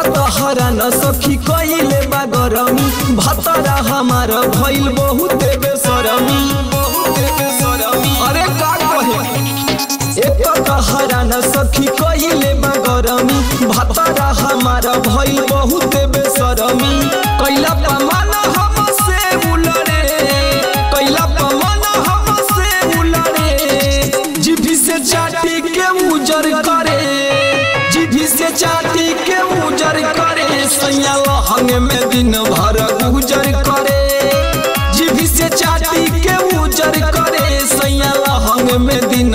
सखी कइले बा गरमी। भतरा हमार भइल बहुत बेसरमी तहरा सखी कइले बा गरमी। भतरा हमार भइल बहुत बेसरमी कैला पमान हम से उलरे कैला पमान हम से उलरे जीभी से चाटी के उजर करे। जीभी से चाटी के उजर करे। सैया लहंग में दिन भर गुजर करे। जीभी से चाटी के उजर करे। सैया लहंग में दिन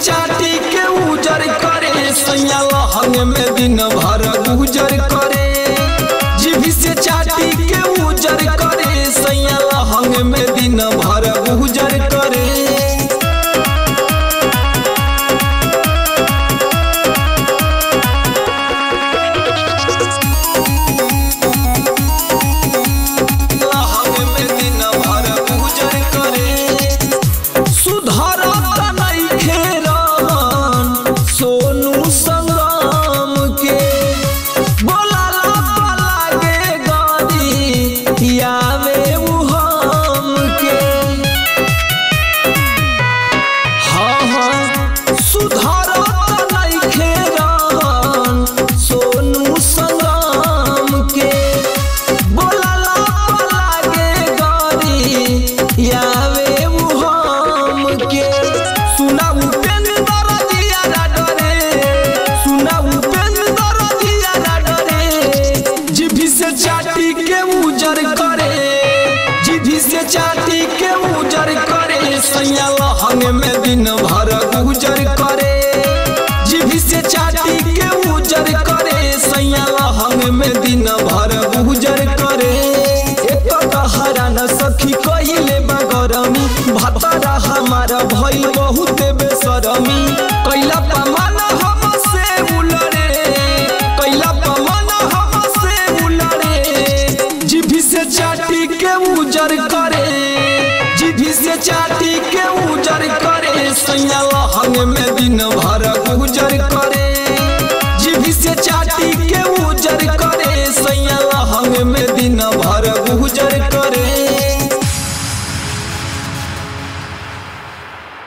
चाटी के उजर करे सैया लहंग में दिन भर गुजर करे। चाटी के उजर करे जीभी से चाटी के उजर करे सैया लहंग में दिन भर गुजर करे, जिभी से चाटी के उजर करे। सैया लहंग में दिन भर गुजर करे। एक तहरा न सखी कहिले बा गरमी भतरा हमार भइल हंग में दिन